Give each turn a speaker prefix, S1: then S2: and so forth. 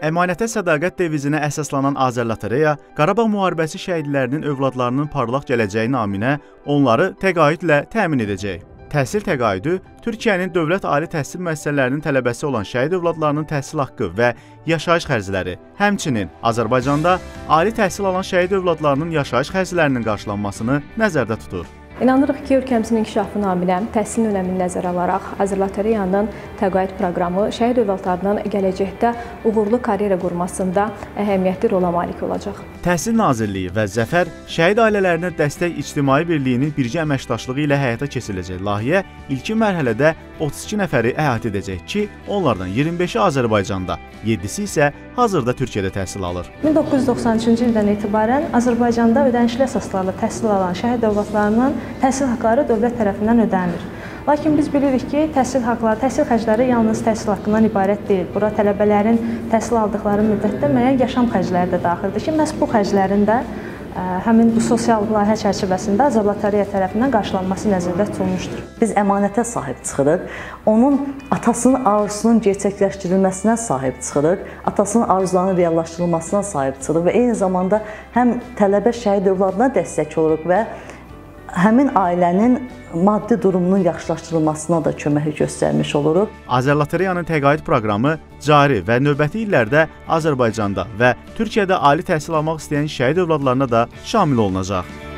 S1: Əmanətə sədaqət devizinə əsaslanan Azərlotereya Qarabağ müharibəsi şəhidlərinin övladlarının parlaq gələcəyi naminə onları təqaüdlə təmin edəcək. Təhsil təqaüdü Türkiyənin dövlət ali təhsil müəssisələrinin tələbəsi olan şəhid övladlarının təhsil haqqı və yaşayış xərcləri, həmçinin Azərbaycanda ali təhsil alan şəhid övladlarının yaşayış xərclərinin qarşılanmasını nəzərdə tutur.
S2: İnanırıq ki, ölkəmizin inkişafı naminə təhsilin önəmini nəzərə alaraq Azərlotereyanın təqaüd proqramı şəhid övladlarının gələcəkdə uğurlu karyera qurmasında əhəmiyyətli rola malik olacaq.
S1: Təhsil Nazirliyi və Zəfər Şəhid Ailələrinə Dəstək İctimai Birliyinin birgə əməkdaşlığı ilə həyata keçiriləcək layihə ilkin mərhələdə 32 nəfəri əhatə edəcək ki, onlardan 25-i Azərbaycanda, 7-si isə hazırda Türkiyədə təhsil alır.
S3: 1993-cü ildən etibarən Azərbaycanda ödənişli əsaslarla təhsil alan şəhid övladlarının təhsil haqqları dövlət tərəfindən ödənilir. Lakin biz bilirik ki, təhsil haqqları, təhsil xərcləri yalnız təhsil haqqından ibarət deyil. Bura tələbələrin təhsil aldıqları müddətdə müəyyən yaşam xərcləri də daxildir ki, məhz bu xərclərin də həmin bu sosial layihə çərçivəsində Azərbaycan tərəfindən qarşılanması nəzərdə tutulmuşdur.
S4: Biz əmanətə sahib çıxırıq. Onun atasının arzusunun gerçəkləşdirilməsinə sahib çıxırıq. Atasının arzularının reallaşdırılmasına sahib çıxırıq və eyni zamanda həm tələbə şəhid övladına dəstək oluruq və həmin ailənin maddi durumunun yaxşılaşdırılmasına da kömək göstərmiş oluruq.
S1: Azərlotereyanın təqaüd proqramı cari və növbəti illərdə Azərbaycanda və Türkiyədə ali təhsil almaq istəyən şəhid övladlarına da şamil olunacaq.